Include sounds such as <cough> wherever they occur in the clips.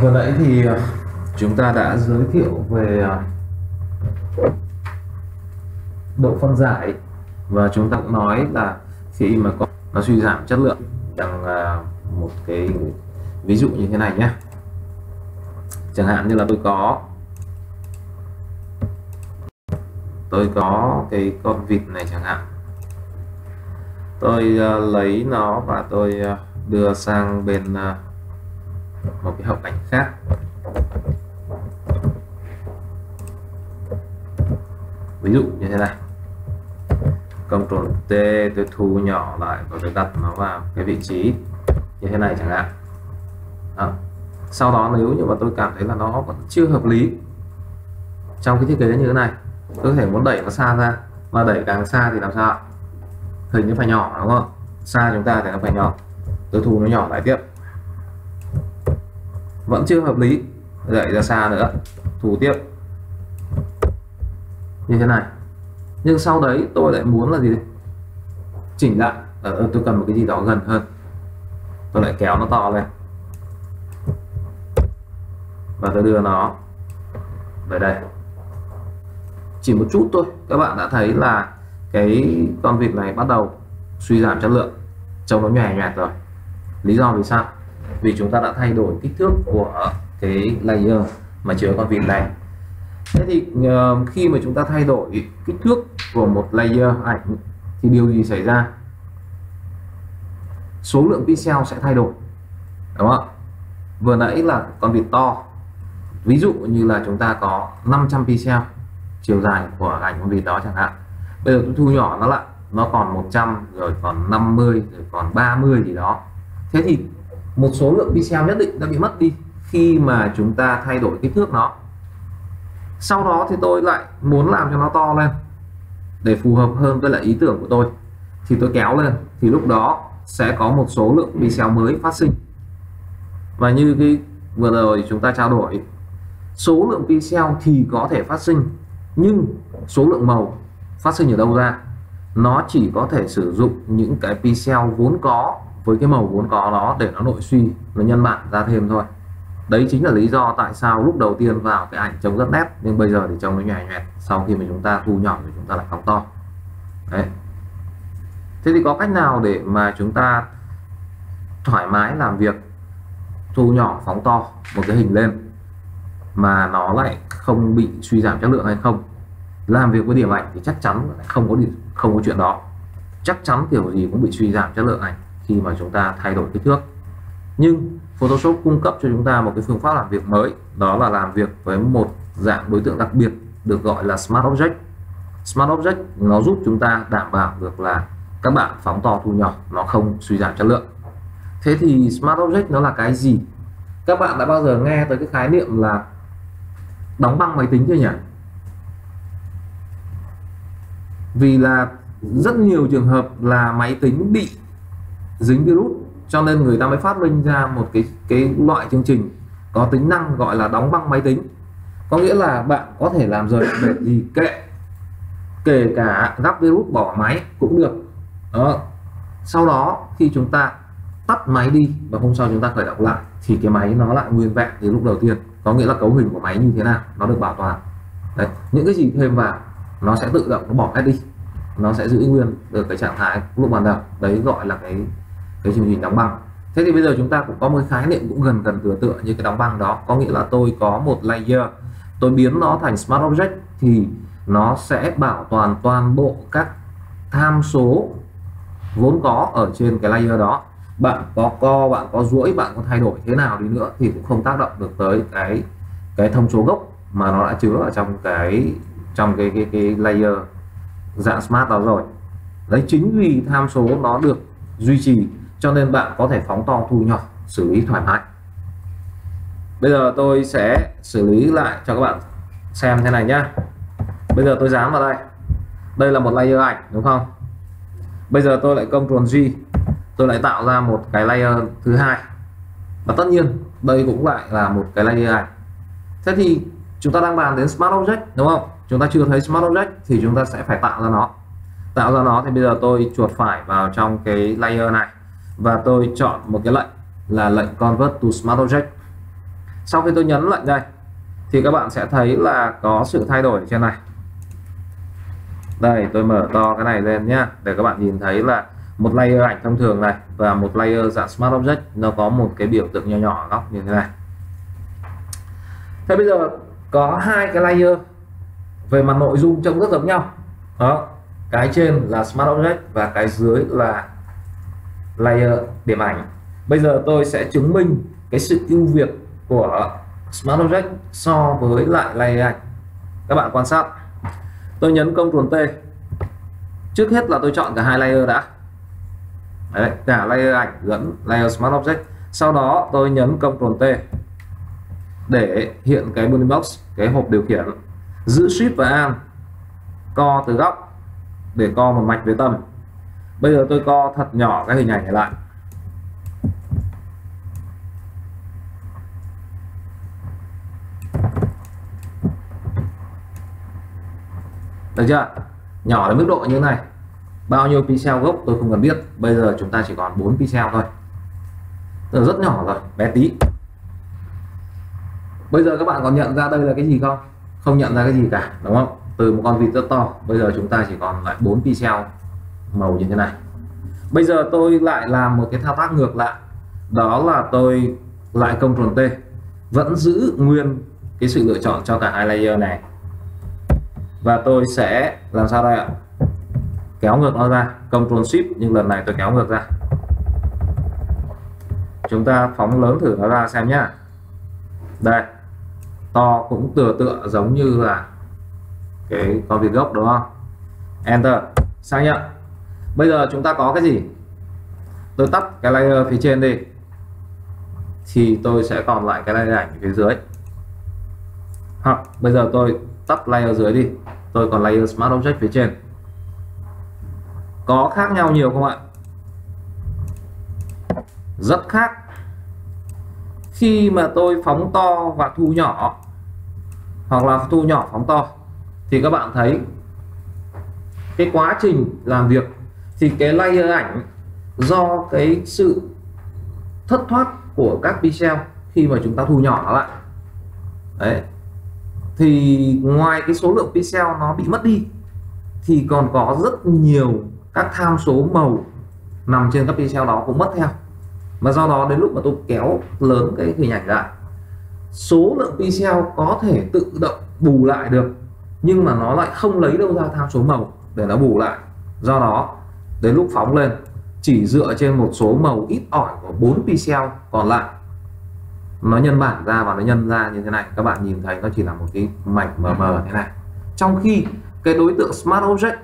vừa nãy thì à, chúng ta đã giới thiệu về à, độ phân giải và chúng ta cũng nói là khi mà có nó suy giảm chất lượng bằng à, một cái ví dụ như thế này nhé. Chẳng hạn như là tôi có tôi có cái con vịt này chẳng hạn. Tôi uh, lấy nó và tôi uh, đưa sang bên uh, một cái hậu cảnh khác ví dụ như thế này. Ctrl T tôi thu nhỏ lại và tôi đặt nó vào cái vị trí như thế này chẳng hạn. À. sau đó nếu như mà tôi cảm thấy là nó vẫn chưa hợp lý trong cái thiết kế như thế này, tôi có thể muốn đẩy nó xa ra. Mà đẩy càng xa thì làm sao hình nó phải nhỏ, đúng không? Xa chúng ta thì nó phải nhỏ. Tôi thu nó nhỏ lại tiếp vẫn chưa hợp lý. Đẩy ra xa nữa. Thủ tiếp. Như thế này. Nhưng sau đấy tôi lại muốn là gì chỉnh lại. Ở tôi cần một cái gì đó gần hơn. Tôi lại kéo nó to lên. Và tôi đưa nó về đây. Chỉ một chút thôi. Các bạn đã thấy là cái con vịt này bắt đầu suy giảm chất lượng. Trông nó nhòe nhòe rồi. Lý do vì sao? Vì chúng ta đã thay đổi kích thước của cái layer mà chứa con vịt này. Thế thì uh, khi mà chúng ta thay đổi kích thước của một layer ảnh thì điều gì xảy ra? Số lượng pixel sẽ thay đổi đúng không vừa nãy là con vịt to. Ví dụ như là chúng ta có 500 pixel chiều dài của ảnh con vịt đó chẳng hạn. Bây giờ tôi thu nhỏ nó lại nó còn 100 rồi còn 50 rồi còn 30 gì đó. Thế thì một số lượng pixel nhất định đã bị mất đi khi mà chúng ta thay đổi kích thước nó. Sau đó thì tôi lại muốn làm cho nó to lên để phù hợp hơn với lại ý tưởng của tôi. Thì tôi kéo lên, thì lúc đó sẽ có một số lượng pixel mới phát sinh. Và như cái vừa rồi chúng ta trao đổi, số lượng pixel thì có thể phát sinh, nhưng số lượng màu phát sinh ở đâu ra? Nó chỉ có thể sử dụng những cái pixel vốn có với cái màu vốn có đó, để nó nội suy nó nhân bản ra thêm thôi. Đấy chính là lý do tại sao lúc đầu tiên vào cái ảnh trông rất nét, nhưng bây giờ thì trông nó nhòe nhòe, sau khi mà chúng ta thu nhỏ thì chúng ta lại phóng to. Đấy. Thế thì có cách nào để mà chúng ta thoải mái làm việc thu nhỏ, phóng to một cái hình lên mà nó lại không bị suy giảm chất lượng hay không? Làm việc với điểm ảnh thì chắc chắn không có điểm không có chuyện đó. Chắc chắn kiểu gì cũng bị suy giảm chất lượng ảnh khi mà chúng ta thay đổi kích thước. Nhưng Photoshop cung cấp cho chúng ta một cái phương pháp làm việc mới, đó là làm việc với một dạng đối tượng đặc biệt được gọi là Smart Object. Smart Object nó giúp chúng ta đảm bảo được là các bạn phóng to thu nhỏ, nó không suy giảm chất lượng. Thế thì Smart Object nó là cái gì? Các bạn đã bao giờ nghe tới cái khái niệm là đóng băng máy tính chưa nhỉ? Vì là rất nhiều trường hợp là máy tính bị dính virus cho nên người ta mới phát minh ra một cái cái loại chương trình có tính năng gọi là đóng băng máy tính. Có nghĩa là bạn có thể làm rời để <coughs> gì kệ kể cả gắp virus bỏ máy cũng được. Đó. Sau đó khi chúng ta tắt máy đi và hôm sau chúng ta khởi động lại thì cái máy nó lại nguyên vẹn từ lúc đầu tiên. Có nghĩa là cấu hình của máy như thế nào nó được bảo toàn. Đấy, những cái gì thêm vào nó sẽ tự động nó bỏ hết đi. Nó sẽ giữ nguyên được cái trạng thái lúc ban đầu. Đấy gọi là cái cái chương trình đóng băng. Thế thì bây giờ chúng ta cũng có một khái niệm cũng gần gần tựa tựa như cái đóng băng đó. Có nghĩa là tôi có một layer, tôi biến nó thành smart object thì nó sẽ bảo toàn toàn bộ các tham số vốn có ở trên cái layer đó. Bạn có co, bạn có duỗi, bạn có thay đổi thế nào đi nữa thì cũng không tác động được tới cái cái thông số gốc mà nó đã chứa ở trong cái trong cái cái cái layer dạng smart đó rồi. Đấy, chính vì tham số nó được duy trì cho nên bạn có thể phóng to, thu nhỏ, xử lý thoải mái. Bây giờ tôi sẽ xử lý lại cho các bạn xem thế này nhá. Bây giờ tôi dán vào đây. Đây là một layer ảnh, đúng không? Bây giờ tôi lại công Ctrl G. Tôi lại tạo ra một cái layer thứ hai. Và tất nhiên, đây cũng lại là một cái layer ảnh. Thế thì chúng ta đang bàn đến Smart Object, đúng không? Chúng ta chưa thấy Smart Object thì chúng ta sẽ phải tạo ra nó. Tạo ra nó thì bây giờ tôi chuột phải vào trong cái layer này và tôi chọn một cái lệnh là lệnh convert to smart object. Sau khi tôi nhấn lệnh đây, thì các bạn sẽ thấy là có sự thay đổi trên này. Đây, tôi mở to cái này lên nhá, để các bạn nhìn thấy là một layer ảnh thông thường này và một layer dạng Smart Object, nó có một cái biểu tượng nhỏ nhỏ góc như thế này. Thế bây giờ có hai cái layer về mặt nội dung trông rất giống nhau. Đó, cái trên là Smart Object và cái dưới là layer điểm ảnh. Bây giờ tôi sẽ chứng minh cái sự ưu việt của Smart Object so với lại layer ảnh. Các bạn quan sát. Tôi nhấn Ctrl T. Trước hết là tôi chọn cả hai layer đã. Đấy, cả layer ảnh lẫn layer Smart Object. Sau đó tôi nhấn Ctrl T để hiện cái bounding box cái hộp điều khiển. Giữ shift và an co từ góc để co một mạch với tầm bây giờ tôi co thật nhỏ cái hình ảnh này lại. Được chưa? Nhỏ đến mức độ như thế này. Bao nhiêu pixel gốc tôi không cần biết. Bây giờ chúng ta chỉ còn 4 pixel thôi. Tức rất nhỏ rồi, bé tí. Bây giờ các bạn còn nhận ra đây là cái gì không? Không nhận ra cái gì cả, đúng không? Từ một con vịt rất to, bây giờ chúng ta chỉ còn lại 4 pixel màu như thế này. Bây giờ tôi lại làm một cái thao tác ngược lại. Đó là tôi lại Ctrl T, vẫn giữ nguyên cái sự lựa chọn cho cả hai layer này. Và tôi sẽ làm sao đây ạ? Kéo ngược nó ra Ctrl Shift, nhưng lần này tôi kéo ngược ra. Chúng ta phóng lớn thử nó ra xem nhá. Đây, to cũng tựa tựa giống như là cái con vịt gốc, đúng không? Enter xác nhận bây giờ chúng ta có cái gì? Tôi tắt cái layer phía trên đi. Thì tôi sẽ còn lại cái layer ảnh phía dưới. Hoặc bây giờ tôi tắt layer dưới đi. Tôi còn layer smart object phía trên. Có khác nhau nhiều không ạ? Rất khác. Khi mà tôi phóng to và thu nhỏ, hoặc là thu nhỏ phóng to, thì các bạn thấy cái quá trình làm việc thì cái layer ảnh do cái sự thất thoát của các pixel khi mà chúng ta thu nhỏ nó lại. Đấy. Thì ngoài cái số lượng pixel nó bị mất đi, thì còn có rất nhiều các tham số màu nằm trên các pixel đó cũng mất theo. Và do đó đến lúc mà tôi kéo lớn cái hình ảnh lại, số lượng pixel có thể tự động bù lại được, nhưng mà nó lại không lấy đâu ra tham số màu để nó bù lại. Do đó đến lúc phóng lên, chỉ dựa trên một số màu ít ỏi của 4 pixel còn lại. Nó nhân bản ra và nó nhân ra như thế này. Các bạn nhìn thấy nó chỉ là một cái mảnh mờ mờ thế này. Trong khi cái đối tượng smart object,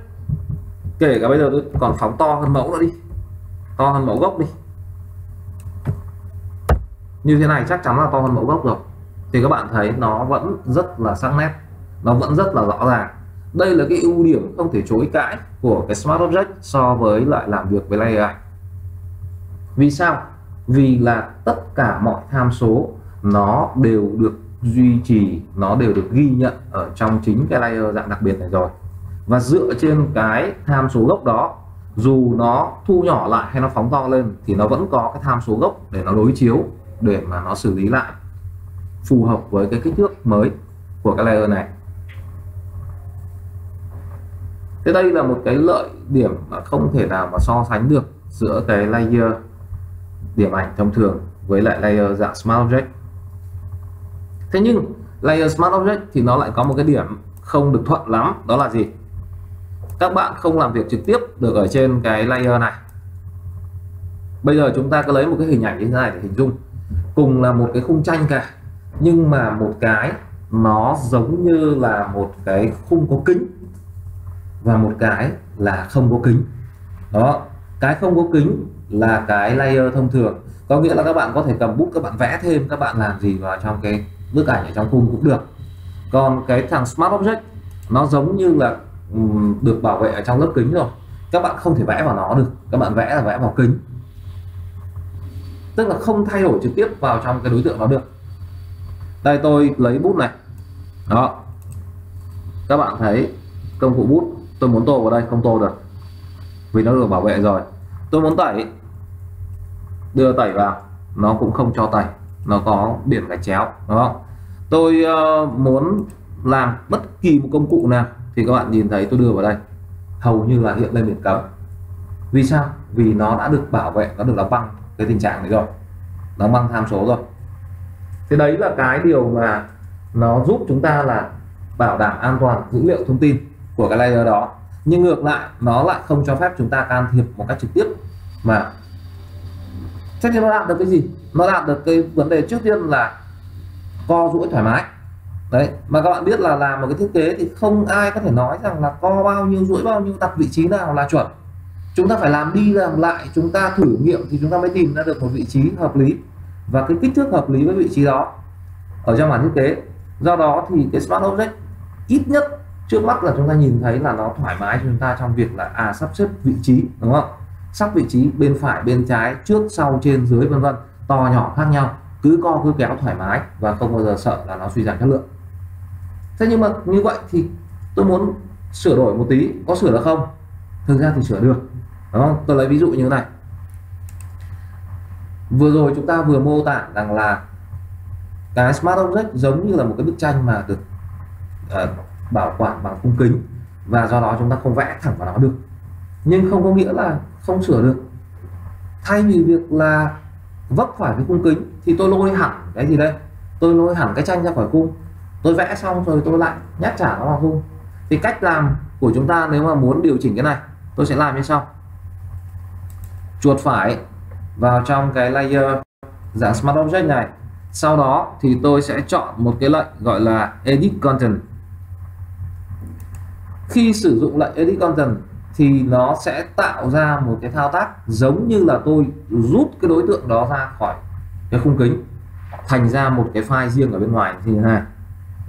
kể cả bây giờ tôi còn phóng to hơn mẫu nữa đi. To hơn mẫu gốc đi. Như thế này chắc chắn là to hơn mẫu gốc rồi. Thì các bạn thấy nó vẫn rất là sắc nét. Nó vẫn rất là rõ ràng đây là cái ưu điểm không thể chối cãi của cái Smart Object so với lại làm việc với layer ảnh vì sao? Vì là tất cả mọi tham số nó đều được duy trì, nó đều được ghi nhận ở trong chính cái layer dạng đặc biệt này rồi. Và dựa trên cái tham số gốc đó, dù nó thu nhỏ lại hay nó phóng to lên thì nó vẫn có cái tham số gốc để nó đối chiếu, để mà nó xử lý lại phù hợp với cái kích thước mới của cái layer này thế đây là một cái lợi điểm mà không thể nào mà so sánh được giữa cái layer điểm ảnh thông thường với lại layer dạng Smart Object. Thế nhưng layer Smart Object thì nó lại có một cái điểm không được thuận lắm, đó là gì? Các bạn không làm việc trực tiếp được ở trên cái layer này. Bây giờ chúng ta cứ lấy một cái hình ảnh như thế này để hình dung. Cùng là một cái khung tranh cả, nhưng mà một cái nó giống như là một cái khung có kính và một cái là không có kính. Đó, cái không có kính là cái layer thông thường. Có nghĩa là các bạn có thể cầm bút, các bạn vẽ thêm, các bạn làm gì vào trong cái bức ảnh ở trong khung cũng được. Còn cái thằng smart object, nó giống như là được bảo vệ ở trong lớp kính rồi. Các bạn không thể vẽ vào nó được. Các bạn vẽ là vẽ vào kính. Tức là không thay đổi trực tiếp vào trong cái đối tượng đó được. Đây, tôi lấy bút này. Đó. Các bạn thấy công cụ bút tôi muốn tô vào đây không tô được. Vì nó được bảo vệ rồi. Tôi muốn tẩy. Đưa tẩy vào. Nó cũng không cho tẩy. Nó có biển gạch chéo đúng không? Tôi uh, muốn làm bất kỳ một công cụ nào. Thì các bạn nhìn thấy tôi đưa vào đây. Hầu như là hiện lên biển cấm. Vì sao? Vì nó đã được bảo vệ nó được đóng băng cái tình trạng này rồi. Đóng băng tham số rồi. Thì đấy là cái điều mà nó giúp chúng ta là bảo đảm an toàn dữ liệu thông tin của cái layer đó. Nhưng ngược lại, nó lại không cho phép chúng ta can thiệp một cách trực tiếp. Mà chắc chắn nó đạt được cái gì? Nó đạt được cái vấn đề trước tiên là co duỗi thoải mái. Đấy, mà các bạn biết là làm một cái thiết kế thì không ai có thể nói rằng là co bao nhiêu, duỗi bao nhiêu, đặt vị trí nào là chuẩn. Chúng ta phải làm đi làm lại, chúng ta thử nghiệm thì chúng ta mới tìm ra được một vị trí hợp lý. Và cái kích thước hợp lý với vị trí đó ở trong bản thiết kế. Do đó thì cái smart object ít nhất trước mắt là chúng ta nhìn thấy là nó thoải mái cho chúng ta trong việc là à sắp xếp vị trí đúng không? Sắp vị trí bên phải bên trái trước sau trên dưới vân vân. To nhỏ khác nhau. Cứ co cứ kéo thoải mái và không bao giờ sợ là nó suy giảm chất lượng. Thế nhưng mà như vậy thì tôi muốn sửa đổi một tí. Có sửa được không? Thực ra thì sửa được đúng không? Tôi lấy ví dụ như thế này. Vừa rồi chúng ta vừa mô tả rằng là cái smart object giống như là một cái bức tranh mà được uh, bảo quản bằng khung kính, và do đó chúng ta không vẽ thẳng vào nó được. Nhưng không có nghĩa là không sửa được. Thay vì việc là vấp phải cái khung kính, thì tôi lôi hẳn cái gì đây? Tôi lôi hẳn cái tranh ra khỏi khung. Tôi vẽ xong rồi tôi lại nhắc trả nó vào khung. Thì cách làm của chúng ta nếu mà muốn điều chỉnh cái này, tôi sẽ làm như sau. Chuột phải vào trong cái layer dạng smart object này. Sau đó thì tôi sẽ chọn một cái lệnh gọi là edit content khi sử dụng lệnh edit content thì nó sẽ tạo ra một cái thao tác giống như là tôi rút cái đối tượng đó ra khỏi cái khung kính, thành ra một cái file riêng ở bên ngoài. Như thế này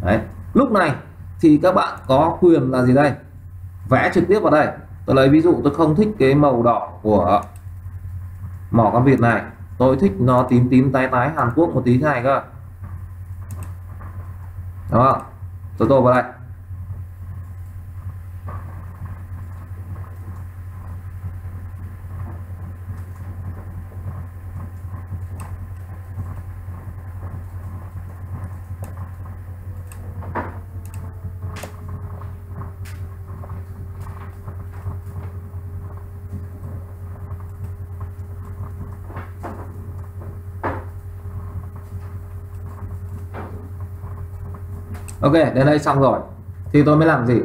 đấy, lúc này thì các bạn có quyền là gì đây? Vẽ trực tiếp vào đây. Tôi lấy ví dụ, tôi không thích cái màu đỏ của mỏ con vịt này. Tôi thích nó tím tím tái tái, Hàn Quốc một tí thế này cơ. Đó tôi tô vào đây. Ok đến đây xong rồi. Thì tôi mới làm gì?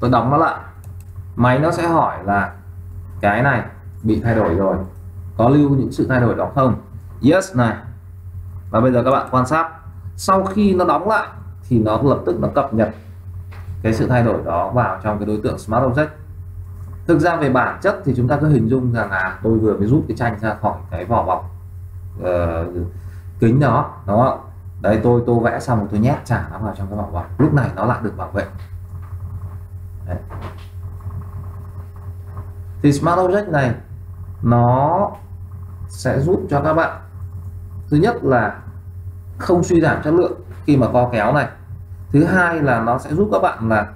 Tôi đóng nó lại. Máy nó sẽ hỏi là cái này bị thay đổi rồi. Có lưu những sự thay đổi đó không? Yes này. Và bây giờ các bạn quan sát. Sau khi nó đóng lại thì nó lập tức nó cập nhật cái sự thay đổi đó vào trong cái đối tượng smart object. Thực ra về bản chất thì chúng ta cứ hình dung rằng là tôi vừa mới rút cái tranh ra khỏi cái vỏ bọc uh, kính đó đúng không đấy, tôi tô vẽ xong rồi tôi nhét trả nó vào trong cái vỏ bọc lúc này nó lại được bảo vệ. Đấy. thì smart object này, nó sẽ giúp cho các bạn, thứ nhất là không suy giảm chất lượng khi mà co kéo này. Thứ hai là nó sẽ giúp các bạn là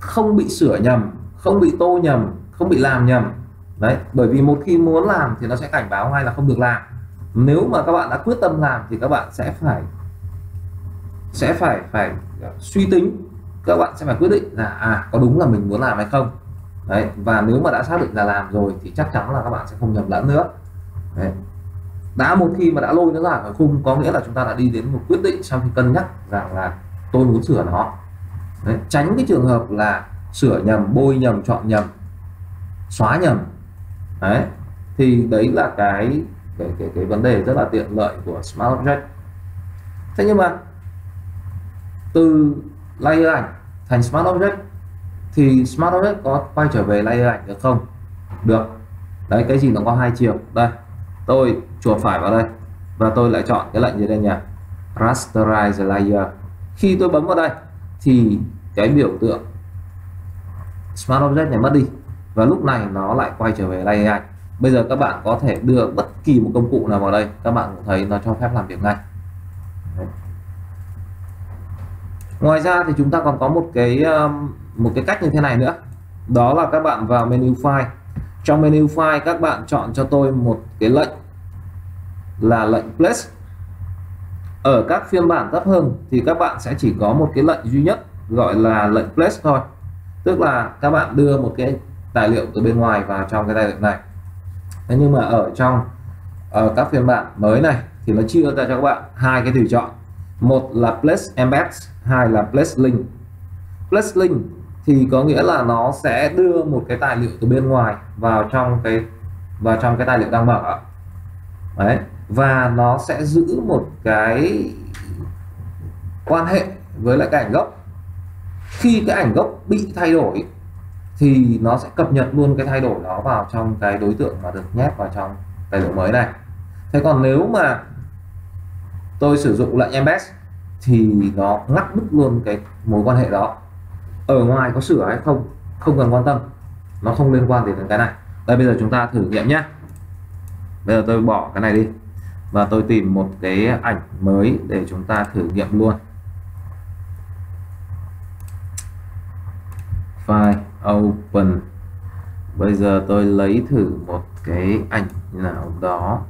không bị sửa nhầm, không bị tô nhầm, không bị làm nhầm. Đấy, bởi vì một khi muốn làm thì nó sẽ cảnh báo ngay là không được làm nếu mà các bạn đã quyết tâm làm thì các bạn sẽ phải sẽ phải phải suy tính các bạn sẽ phải quyết định là à có đúng là mình muốn làm hay không đấy, và nếu mà đã xác định là làm rồi thì chắc chắn là các bạn sẽ không nhầm lẫn nữa đấy. đã một khi mà đã lôi nó ra khỏi khung, có nghĩa là chúng ta đã đi đến một quyết định sau khi cân nhắc rằng là tôi muốn sửa nó đấy. tránh cái trường hợp là sửa nhầm, bôi nhầm, chọn nhầm, xóa nhầm đấy, thì đấy là cái cái cái cái vấn đề rất là tiện lợi của Smart Object. Thế nhưng mà, từ layer ảnh thành Smart Object, thì Smart Object có quay trở về layer ảnh được không? Được. Đấy, cái gì nó có hai chiều. Đây, tôi chuột phải vào đây, và tôi lại chọn cái lệnh gì đây nhỉ? Rasterize layer. Khi tôi bấm vào đây, thì cái biểu tượng Smart Object này mất đi, và lúc này nó lại quay trở về layer ảnh bây giờ các bạn có thể đưa bất kỳ một công cụ nào vào đây. Các bạn cũng thấy nó cho phép làm việc ngay. Đấy. ngoài ra thì chúng ta còn có một cái um, một cái cách như thế này nữa. Đó là các bạn vào menu file. Trong menu file, các bạn chọn cho tôi một cái lệnh là lệnh place. Ở các phiên bản thấp hơn thì các bạn sẽ chỉ có một cái lệnh duy nhất, gọi là lệnh place thôi. Tức là các bạn đưa một cái tài liệu từ bên ngoài vào trong cái tài liệu này thế nhưng mà ở trong ở các phiên bản mới này thì nó chia ra cho các bạn hai cái tùy chọn. Một là place embed, hai là place link. Place link thì có nghĩa là nó sẽ đưa một cái tài liệu từ bên ngoài vào trong cái, vào trong cái tài liệu đang mở đấy, và nó sẽ giữ một cái quan hệ với lại cái ảnh gốc. Khi cái ảnh gốc bị thay đổi thì nó sẽ cập nhật luôn cái thay đổi đó vào trong cái đối tượng mà được nhét vào trong tài liệu mới này. Thế còn nếu mà tôi sử dụng lệnh embed thì nó ngắt đứt luôn cái mối quan hệ đó. Ở ngoài có sửa hay không? Không cần quan tâm. Nó không liên quan đến cái này. Đây, bây giờ chúng ta thử nghiệm nhé. Bây giờ tôi bỏ cái này đi. Và tôi tìm một cái ảnh mới để chúng ta thử nghiệm luôn. File open. Bây giờ tôi lấy thử một cái ảnh nào đó.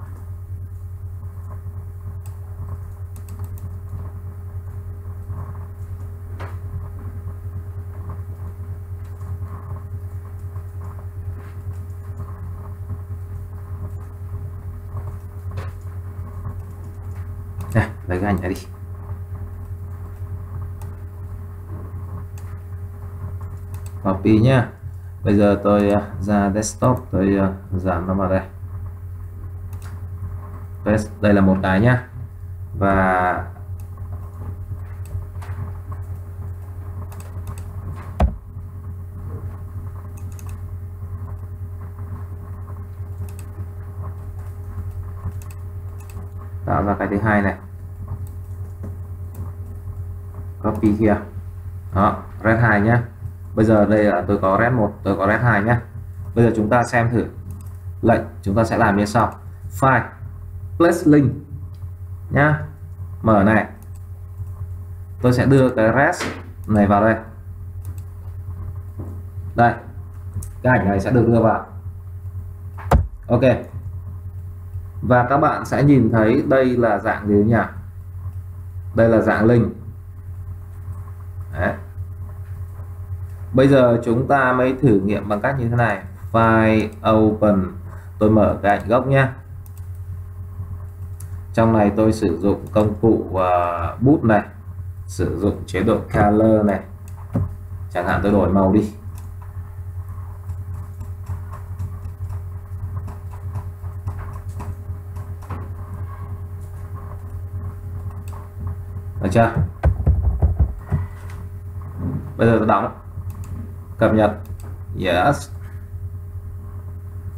Lấy cái ảnh này đi. Copy nhá. Bây giờ tôi à, ra desktop, tôi à, giảm nó vào đây. Đây là một cái nhá. Và tạo ra cái thứ hai này. Copy kia đó, red hai nhé bây giờ đây là tôi có red 1 tôi có red 2 nhé bây giờ chúng ta xem thử. Lệnh, chúng ta sẽ làm như sau. File, place link nhá. Mở này. Tôi sẽ đưa cái res này vào đây. Đây, cái ảnh này sẽ được đưa vào. Ok. Và các bạn sẽ nhìn thấy đây là dạng gì nhỉ? Đây là dạng link Đấy. Bây giờ chúng ta mới thử nghiệm bằng cách như thế này. File open. Tôi mở cái ảnh gốc nhé. Trong này tôi sử dụng công cụ uh, bút này sử dụng chế độ color này. Chẳng hạn tôi đổi màu đi. Được chưa? Bây giờ tôi đóng cập nhật. Yes.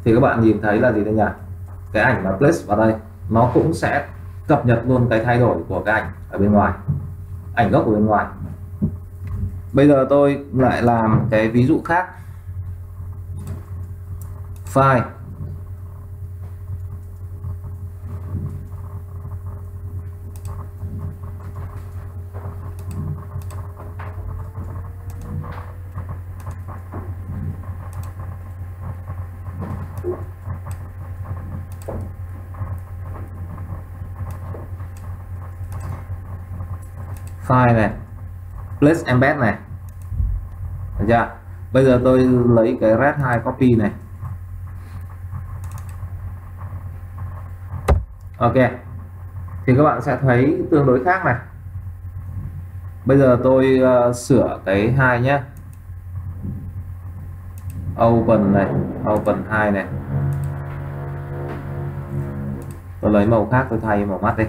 Thì các bạn nhìn thấy là gì đây nhỉ? Cái ảnh mà place vào đây, nó cũng sẽ cập nhật luôn cái thay đổi của cái ảnh ở bên ngoài. Ảnh gốc của bên ngoài. Bây giờ tôi lại làm cái ví dụ khác. File. File này place embed này. Được chưa? Bây giờ tôi lấy cái red 2 copy này. Ok. Thì các bạn sẽ thấy tương đối khác này. Bây giờ tôi uh, sửa cái hai nhé open này open 2 này. Tôi lấy màu khác tôi thay màu mắt đi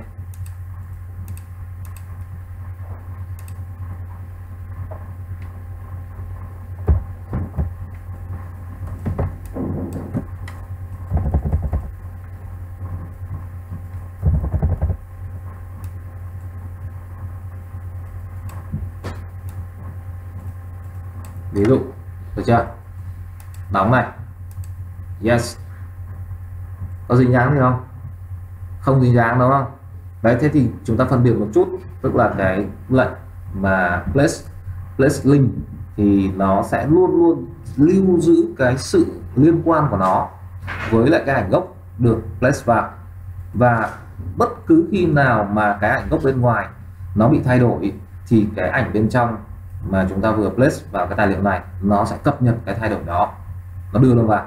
ví dụ được chưa đóng này yes. Có dính dáng gì không? Không dính dáng, đúng không? Đấy, thế thì chúng ta phân biệt một chút, tức là cái lệnh mà place place link thì nó sẽ luôn luôn lưu giữ cái sự liên quan của nó với lại cái ảnh gốc được place vào. Và bất cứ khi nào mà cái ảnh gốc bên ngoài nó bị thay đổi thì cái ảnh bên trong mà chúng ta vừa place vào cái tài liệu này, nó sẽ cập nhật cái thay đổi đó nó đưa nó vào.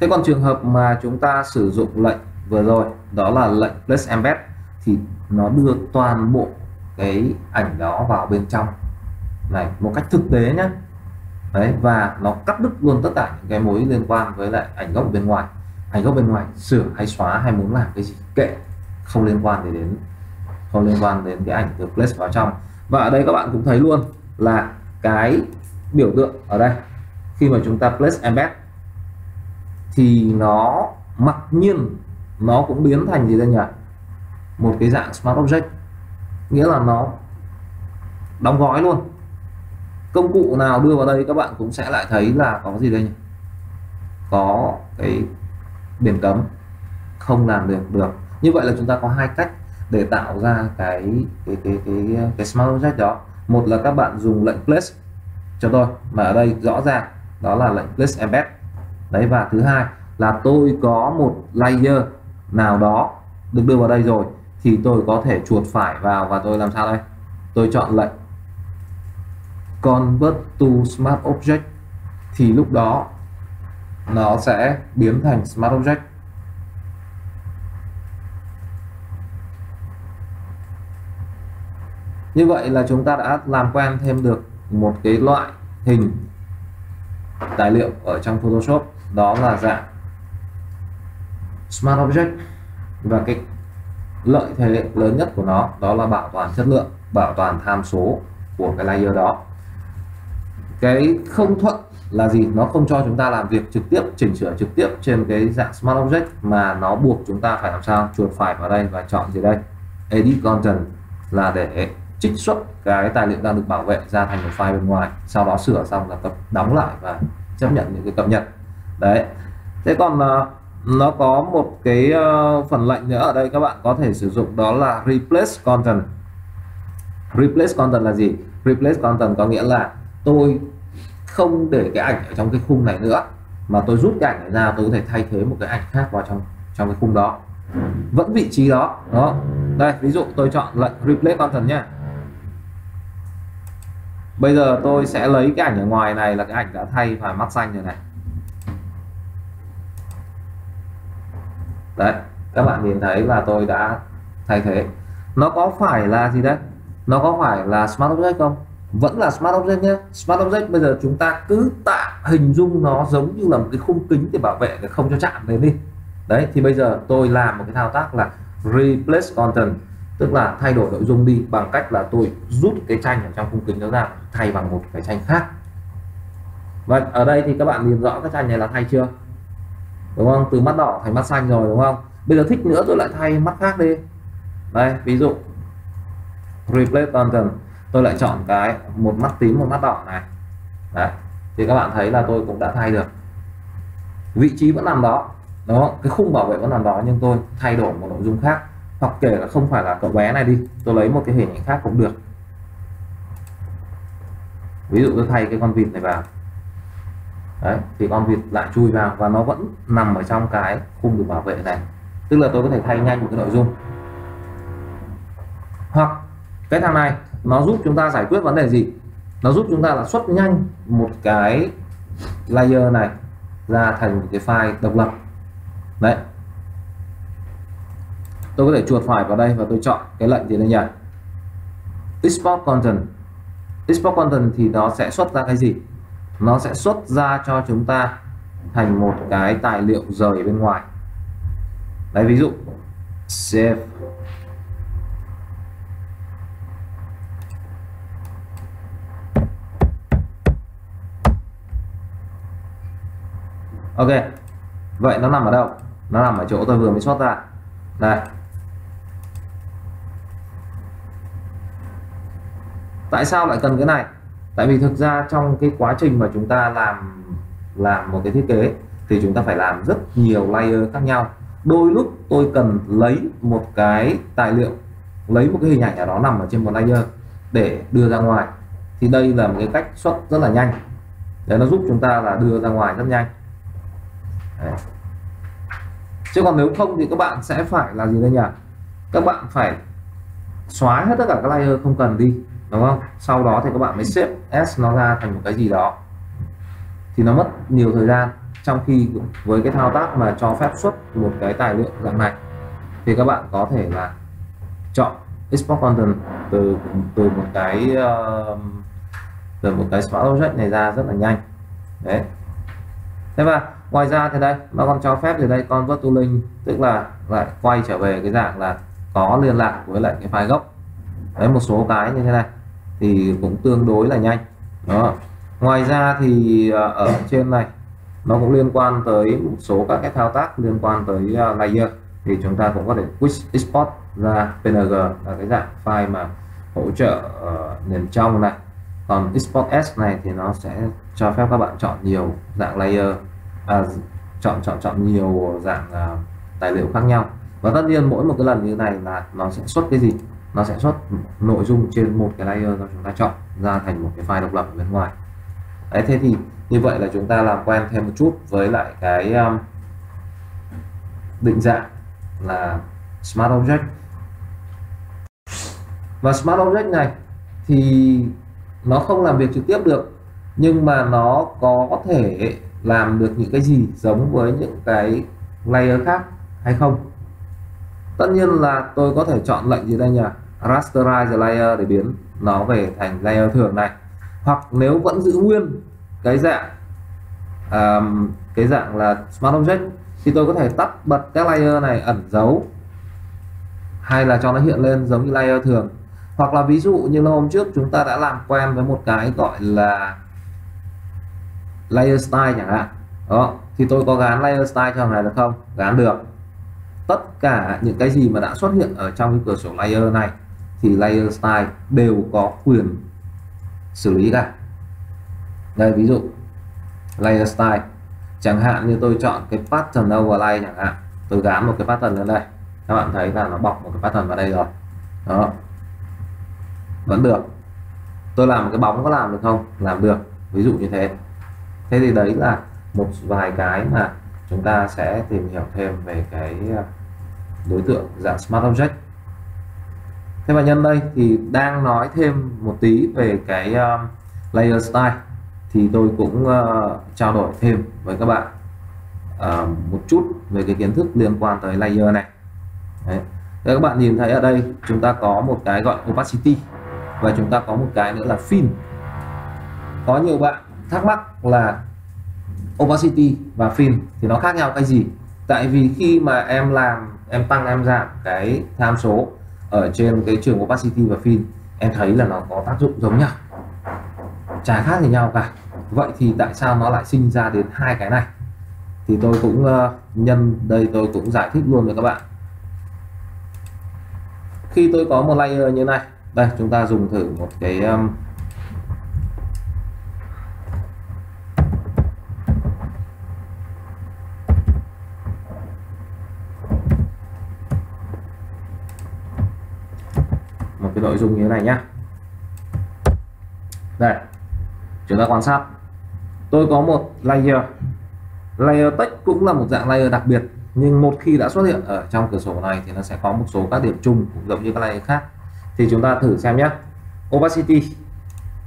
Thế còn trường hợp mà chúng ta sử dụng lệnh vừa rồi, đó là lệnh plus embed, thì nó đưa toàn bộ cái ảnh đó vào bên trong. Này, một cách thực tế nhé đấy, và nó cắt đứt luôn tất cả những cái mối liên quan với lại ảnh gốc bên ngoài. Ảnh gốc bên ngoài sửa hay xóa hay muốn làm cái gì kệ, không liên quan gì đến, không liên quan đến cái ảnh được place vào trong. Và ở đây các bạn cũng thấy luôn là cái biểu tượng ở đây. Khi mà chúng ta place embed thì nó mặc nhiên nó cũng biến thành gì đây nhỉ? Một cái dạng smart object. Nghĩa là nó đóng gói luôn. Công cụ nào đưa vào đây các bạn cũng sẽ lại thấy là có gì đây nhỉ? Có cái biển cấm. Không làm được được. Như vậy là chúng ta có hai cách để tạo ra cái cái cái cái cái smart object đó. Một là các bạn dùng lệnh place cho tôi, mà ở đây rõ ràng đó là lệnh place embed đấy, và thứ hai là tôi có một layer nào đó được đưa vào đây rồi thì tôi có thể chuột phải vào và tôi làm sao đây? Tôi chọn lệnh. Convert to smart object thì lúc đó nó sẽ biến thành smart object. Như vậy là chúng ta đã làm quen thêm được một cái loại hình tài liệu ở trong Photoshop đó là dạng Smart Object. Và cái lợi thế lớn nhất của nó đó là bảo toàn chất lượng, bảo toàn tham số của cái layer đó. Cái không thuận là gì? Nó không cho chúng ta làm việc trực tiếp, chỉnh sửa trực tiếp trên cái dạng Smart Object, mà nó buộc chúng ta phải làm sao? Chuột phải vào đây và chọn gì đây? Edit Content là để trích xuất cái tài liệu đang được bảo vệ ra thành một file bên ngoài, sau đó sửa xong là tập đóng lại và chấp nhận những cái cập nhật đấy. Thế còn à, nó có một cái uh, phần lệnh nữa ở đây các bạn có thể sử dụng đó là replace content. Replace content là gì? Replace content có nghĩa là tôi không để cái ảnh ở trong cái khung này nữa mà tôi rút cái ảnh ra tôi có thể thay thế một cái ảnh khác vào trong trong cái khung đó. Vẫn vị trí đó đó đây ví dụ tôi chọn lệnh replace content nhé bây giờ tôi sẽ lấy cái ảnh ở ngoài này là cái ảnh đã thay và mắt xanh rồi này. Đấy, các bạn nhìn thấy là tôi đã thay thế. Nó có phải là gì đấy? Nó có phải là smart object không? Vẫn là smart object nhé. Smart object bây giờ chúng ta cứ tạm hình dung nó giống như là một cái khung kính để bảo vệ, để không cho chạm đến đi. Đấy, thì bây giờ tôi làm một cái thao tác là replace content, tức là thay đổi nội dung đi bằng cách là tôi rút cái tranh ở trong khung kính đó ra, thay bằng một cái tranh khác. Vậy ở đây thì các bạn nhìn rõ cái tranh này là thay chưa? Đúng không? Từ mắt đỏ thành mắt xanh rồi, đúng không? Bây giờ thích nữa tôi lại thay mắt khác đi. Đây, ví dụ, replace content tôi lại chọn cái một mắt tím, một mắt đỏ này. Đấy, thì các bạn thấy là tôi cũng đã thay được. Vị trí vẫn nằm đó đó cái khung bảo vệ vẫn nằm đó, nhưng tôi thay đổi một nội dung khác. Hoặc kể là không phải là cậu bé này đi, tôi lấy một cái hình ảnh khác cũng được. Ví dụ tôi thay cái con vịt này vào đấy, thì con vịt lại chui vào và nó vẫn nằm ở trong cái khung được bảo vệ này. Tức là tôi có thể thay nhanh một cái nội dung. Hoặc, cái thằng này, nó giúp chúng ta giải quyết vấn đề gì? Nó giúp chúng ta là xuất nhanh một cái layer này ra thành một cái file độc lập. Đấy. Tôi có thể chuột phải vào đây và tôi chọn cái lệnh gì đây nhỉ? Export content. Export content thì nó sẽ xuất ra cái gì? Nó sẽ xuất ra cho chúng ta thành một cái tài liệu rời bên ngoài. Đấy, ví dụ, save. Ok, vậy nó nằm ở đâu? Nó nằm ở chỗ tôi vừa mới xuất ra. Đây. Tại sao lại cần cái này? Tại vì thực ra trong cái quá trình mà chúng ta làm làm một cái thiết kế thì chúng ta phải làm rất nhiều layer khác nhau. Đôi lúc tôi cần lấy một cái tài liệu, lấy một cái hình ảnh ở đó nằm ở trên một layer để đưa ra ngoài. Thì đây là một cái cách xuất rất là nhanh. Để nó giúp chúng ta là đưa ra ngoài rất nhanh. Đấy. chứ còn nếu không thì các bạn sẽ phải là gì đây nhỉ? Các bạn phải xóa hết tất cả các layer không cần đi đúng không? Sau đó thì các bạn mới xếp S nó ra thành một cái gì đó. Thì nó mất nhiều thời gian trong khi với cái thao tác mà cho phép xuất một cái tài liệu dạng này thì các bạn có thể là chọn export content từ từ một cái uh, từ một cái smart object này ra rất là nhanh. Đấy. Thế và ngoài ra thì đây nó còn cho phép thì đây convert tu linh tức là lại quay trở về cái dạng là có liên lạc với lại cái file gốc. Đấy một số cái như thế này thì cũng tương đối là nhanh. Đó. Ngoài ra thì à, ở trên này nó cũng liên quan tới một số các cái thao tác liên quan tới à, layer. Thì chúng ta cũng có thể quick export ra PNG là cái dạng file mà hỗ trợ uh, nền trong này. Còn export S này thì nó sẽ cho phép các bạn chọn nhiều dạng layer à, chọn chọn chọn nhiều dạng uh, tài liệu khác nhau. Và tất nhiên mỗi một cái lần như này là nó sẽ xuất cái gì? Nó sẽ xuất nội dung trên một cái layer do chúng ta chọn ra thành một cái file độc lập bên ngoài. Đấy thế thì như vậy là chúng ta làm quen thêm một chút với lại cái um, định dạng là smart object. Và smart object này thì nó không làm việc trực tiếp được nhưng mà nó có thể làm được những cái gì giống với những cái layer khác hay không? Tất nhiên là tôi có thể chọn lệnh gì đây nhỉ? Rasterize layer để biến nó về thành layer thường này. Hoặc nếu vẫn giữ nguyên cái dạng um, cái dạng là smart object thì tôi có thể tắt bật các layer này ẩn giấu. Hay là cho nó hiện lên giống như layer thường. Hoặc là ví dụ như hôm trước chúng ta đã làm quen với một cái gọi là layer style chẳng hạn. Đó thì tôi có gán layer style cho này được không? Gán được tất cả những cái gì mà đã xuất hiện ở trong cái cửa sổ layer này thì layer style đều có quyền xử lý cả. Đây, ví dụ, layer style, chẳng hạn như tôi chọn cái pattern overlay chẳng hạn, tôi gán một cái pattern lên đây, các bạn thấy là nó bọc một cái pattern vào đây rồi. Đó. Vẫn được. Tôi làm một cái bóng có làm được không? Làm được, ví dụ như thế. Thế thì đấy là một vài cái mà chúng ta sẽ tìm hiểu thêm về cái đối tượng dạng smart object. Thế và nhân đây thì đang nói thêm một tí về cái um, layer style. Thì tôi cũng uh, trao đổi thêm với các bạn uh, một chút về cái kiến thức liên quan tới layer này. Đấy. Đấy, các bạn nhìn thấy ở đây chúng ta có một cái gọi opacity và chúng ta có một cái nữa là fin. Có nhiều bạn thắc mắc là opacity và fin thì nó khác nhau cái gì? Tại vì khi mà em làm em tăng em giảm cái tham số ở trên cái trường opacity và fin. Em thấy là nó có tác dụng giống nhau. Chả khác gì nhau cả. Vậy thì tại sao nó lại sinh ra đến hai cái này? Thì tôi cũng ờ, nhân đây tôi cũng giải thích luôn với các bạn. Khi tôi có một layer như này, đây, chúng ta dùng thử một cái um, một cái nội dung như thế này nhá. Đây, chúng ta quan sát. Tôi có một layer. Layer text cũng là một dạng layer đặc biệt, nhưng một khi đã xuất hiện ở trong cửa sổ này thì nó sẽ có một số các điểm chung cũng giống như các layer khác. Thì chúng ta thử xem nhé opacity.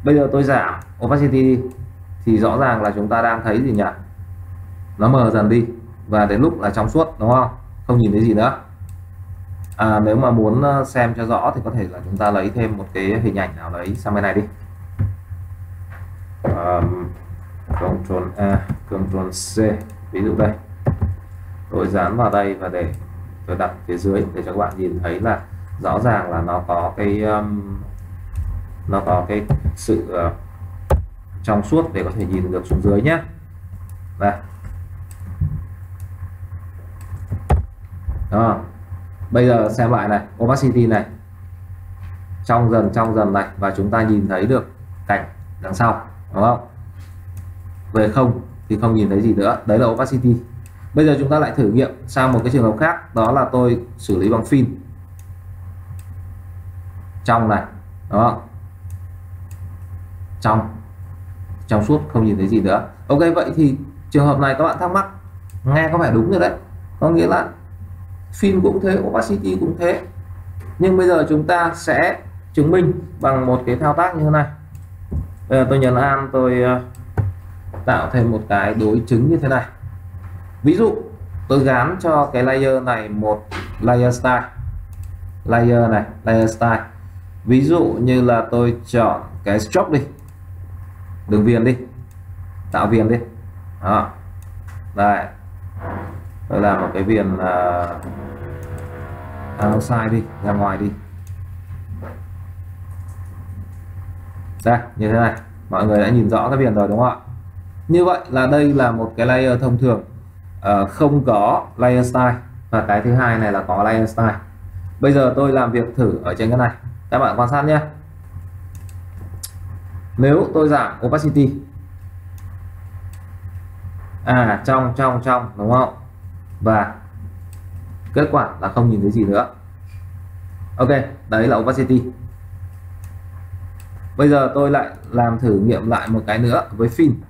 Bây giờ tôi giảm opacity thì rõ ràng là chúng ta đang thấy gì nhỉ? Nó mờ dần đi và đến lúc là trong suốt, đúng không? Không nhìn thấy gì nữa à, nếu mà muốn ờ, xem cho rõ thì có thể là chúng ta lấy thêm một cái hình ảnh nào đấy sang bên này đi. Um, Ctrl A Ctrl C ví dụ đây. Tôi dán vào đây và để tôi đặt phía dưới để cho các bạn nhìn thấy là rõ ràng là nó có cái um, nó có cái sự uh, trong suốt để có thể nhìn được xuống dưới nhé đây. Đó bây giờ xem lại này, opacity này. Trong dần trong dần này, và chúng ta nhìn thấy được cảnh đằng sau, đúng không? Về không thì không nhìn thấy gì nữa, đấy là opacity. Bây giờ chúng ta lại thử nghiệm sang một cái trường hợp khác, đó là tôi xử lý bằng phim trong này đó trong trong suốt, không nhìn thấy gì nữa. Ok, vậy thì trường hợp này các bạn thắc mắc, nghe có vẻ đúng rồi đấy. Có nghĩa là phim cũng thế, opacity cũng thế. Nhưng bây giờ chúng ta sẽ chứng minh bằng một cái thao tác như thế này. Bây giờ tôi nhấn an tôi ờ, tạo thêm một cái đối chứng như thế này. Ví dụ, tôi gán cho cái layer này một layer style. Layer này, layer style. Ví dụ như là tôi chọn cái stroke đi. Đường viền đi. Tạo viền đi. Đó. Đây tôi làm một cái viền à, uh, outside đi ra ngoài đi. Đây như thế này. Mọi người đã nhìn rõ cái viền rồi đúng không ạ? Như vậy là đây là một cái layer thông thường uh, không có layer style. Và cái thứ hai này là có layer style. Bây giờ tôi làm việc thử ở trên cái này. Các bạn quan sát nhé. Nếu tôi giảm opacity à trong trong trong đúng không? Và kết quả là không nhìn thấy gì nữa. Ok, đấy là opacity. Bây giờ tôi lại làm thử nghiệm lại một cái nữa với phim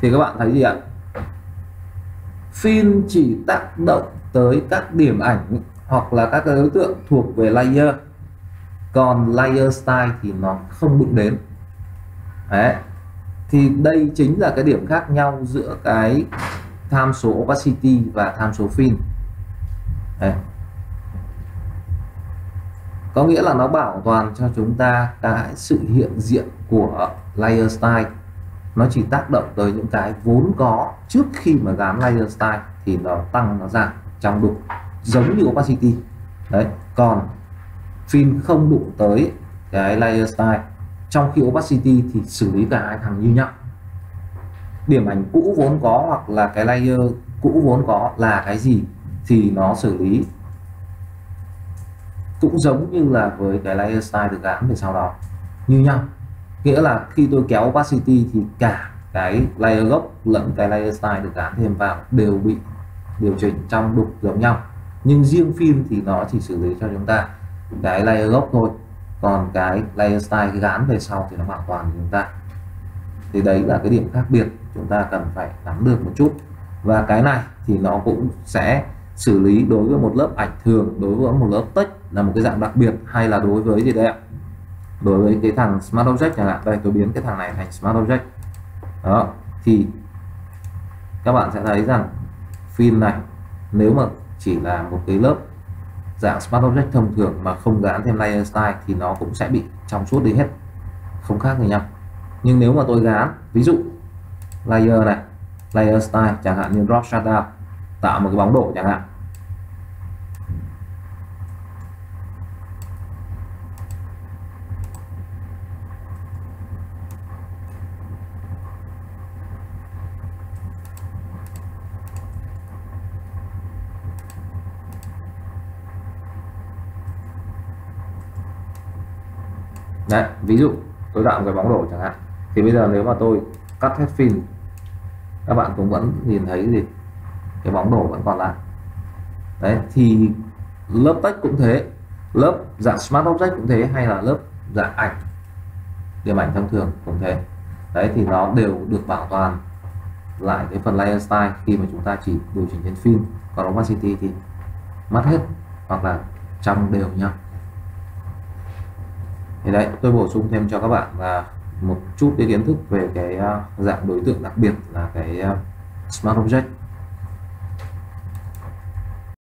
thì các bạn thấy gì ạ? Phim chỉ tác động tới các điểm ảnh hoặc là các đối tượng thuộc về layer. Còn layer style thì nó không đụng đến. Đấy thì đây chính là cái điểm khác nhau giữa cái tham số opacity và tham số fin đấy. có nghĩa là nó bảo toàn cho chúng ta cái sự hiện diện của layer style. Nó chỉ tác động tới những cái vốn có trước khi mà gắn layer style thì nó tăng, nó giảm trong đục, giống như opacity. Đấy, còn phim không đụng tới cái layer style trong khi opacity thì xử lý cả hai thằng như nhau. Điểm ảnh cũ vốn có hoặc là cái layer cũ vốn có là cái gì thì nó xử lý. Cũng giống như là với cái layer style được gắn về sau đó, như nhau. Nghĩa là khi tôi kéo opacity thì cả cái layer gốc lẫn cái layer style được gắn thêm vào đều bị điều chỉnh trong đục giống nhau. Nhưng riêng phim thì nó chỉ xử lý cho chúng ta cái layer gốc thôi còn cái layer style cái gán về sau thì nó hoàn toàn chúng ta. Thì đấy là cái điểm khác biệt, chúng ta cần phải nắm được một chút. Và cái này thì nó cũng sẽ xử lý đối với một lớp ảnh thường, đối với một lớp text là một cái dạng đặc biệt, hay là đối với gì đây ạ? Đối với cái thằng smart object chẳng hạn. Đây, tôi biến cái thằng này thành smart object. Đó, thì các bạn sẽ thấy rằng phim này, nếu mà chỉ là một cái lớp dạng Smart Object thông thường mà không gắn thêm layer style thì nó cũng sẽ bị trong suốt đi hết. Không khác gì nhau. Nhưng nếu mà tôi gắn ví dụ, layer này, layer style chẳng hạn như drop shadow, tạo một cái bóng đổ chẳng hạn đấy, ví dụ tôi tạo một cái bóng đổ chẳng hạn. Thì bây giờ nếu mà tôi cắt hết phim các bạn cũng vẫn nhìn thấy gì? Cái bóng đổ vẫn còn lại. Đấy, thì lớp text cũng thế. Lớp dạng smart object cũng thế, hay là lớp dạng ảnh, điểm ảnh thông thường cũng thế. Đấy, thì nó đều được bảo toàn lại cái phần layer style khi mà chúng ta chỉ điều chỉnh trên phim còn opacity thì mất hết hoặc là trong đều nhau thì đấy, tôi bổ sung thêm cho các bạn là một chút cái kiến thức về cái à, dạng đối tượng đặc biệt là cái à, smart object.